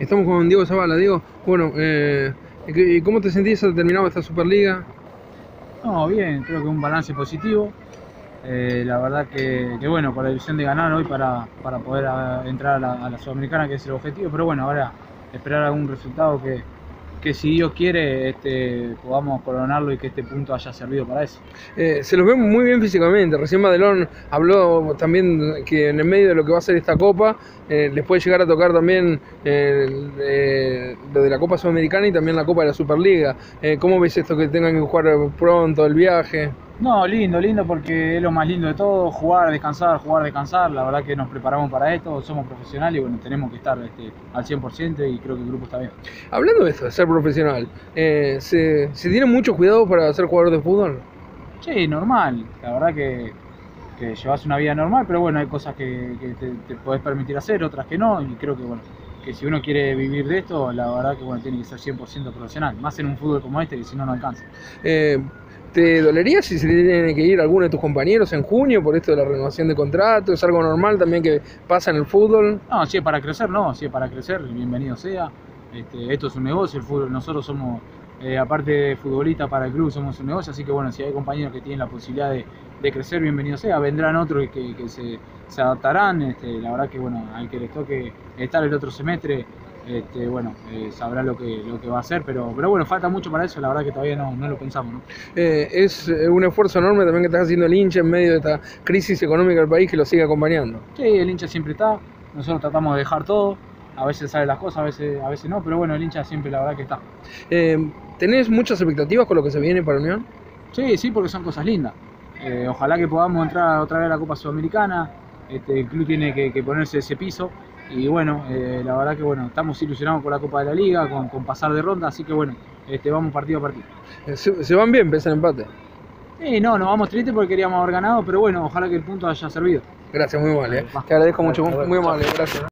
Estamos con Diego Zavala. Diego, bueno, eh, ¿cómo te sentís al terminado esta Superliga? No, bien, creo que un balance positivo. Eh, la verdad que, bueno, con la ilusión de ganar hoy para, para poder ah, entrar a la Sudamericana, que es el objetivo, pero bueno, ahora esperar algún resultado que, que si Dios quiere este, podamos coronarlo y que este punto haya servido para eso. Eh, se los ve muy bien físicamente. Recién Madelón habló también que en el medio de lo que va a ser esta Copa eh, les puede llegar a tocar también eh, lo de la Copa Sudamericana y también la Copa de la Superliga. ¿Cómo ves esto que tengan que jugar pronto el viaje? No, lindo, lindo porque es lo más lindo de todo, jugar, descansar, jugar, descansar. La verdad que nos preparamos para esto, somos profesionales y bueno, tenemos que estar este, al 100% y creo que el grupo está bien. Hablando de eso, de ser profesional, eh, ¿se, tiene mucho cuidado para ser jugador de fútbol? Sí, normal. La verdad que, llevas una vida normal, pero bueno, hay cosas que, te, te podés permitir hacer, otras que no, y creo que bueno, que si uno quiere vivir de esto, la verdad que bueno, tiene que ser 100% profesional, más en un fútbol como este, que si no, no alcanza. Eh, ¿Te dolería si se tiene que ir alguno de tus compañeros en junio por esto de la renovación de contrato? ¿Es algo normal también que pasa en el fútbol? No, si es para crecer, no, si es para crecer, bienvenido sea. Este, esto es un negocio, el fútbol, nosotros somos, eh, aparte de futbolistas para el club, somos un negocio, así que bueno, si hay compañeros que tienen la posibilidad de, crecer, bienvenido sea. Vendrán otros que, que se, se, adaptarán, este, la verdad que bueno, al que les toque estar el otro semestre, este, bueno, eh, sabrá lo que, lo que va a hacer, pero, pero bueno, falta mucho para eso, la verdad que todavía no, no lo pensamos. ¿no? Eh, es un esfuerzo enorme también que está haciendo el hincha en medio de esta crisis económica del país que lo sigue acompañando. Sí, el hincha siempre está, nosotros tratamos de dejar todo, a veces salen las cosas, a veces, a veces no, pero bueno, el hincha siempre la verdad que está. ¿Tenés muchas expectativas con lo que se viene para Unión? Sí, sí, porque son cosas lindas. ojalá que podamos entrar otra vez a la Copa Sudamericana, este, el club tiene que ponerse ese piso y bueno, eh, la verdad que bueno, estamos ilusionados con la Copa de la Liga, con, pasar de ronda, así que bueno, este, vamos partido a partido. ¿Se, van bien pese el empate? Sí, no, nos vamos tristes porque queríamos haber ganado, pero bueno, ojalá que el punto haya servido. Gracias, muy amable. Eh. Te agradezco mucho, muy amable, gracias.